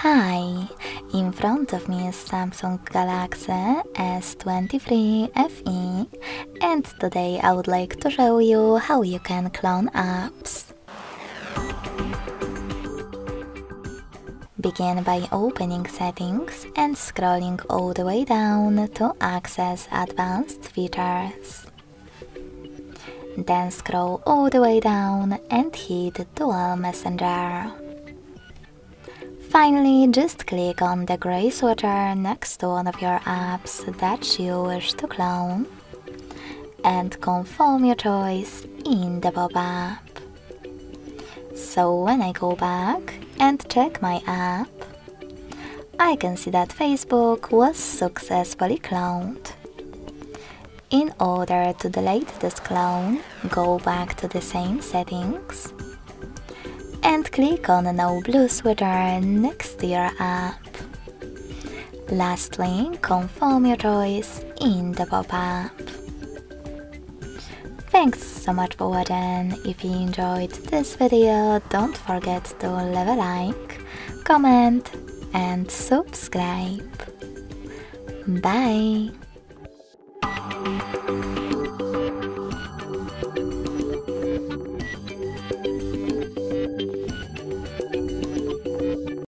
Hi, in front of me is Samsung Galaxy S23 FE and today I would like to show you how you can clone apps. Begin by opening settings and scrolling all the way down to access advanced features. Then scroll all the way down and hit Dual Messenger. Finally, just click on the gray switcher next to one of your apps that you wish to clone and confirm your choice in the pop-up. So when I go back and check my app, I can see that Facebook was successfully cloned. In order to delete this clone, go back to the same settings and click on the no blue switcher next to your app. Lastly, confirm your choice in the pop-up. Thanks so much for watching. If you enjoyed this video, don't forget to leave a like, comment and subscribe. Bye!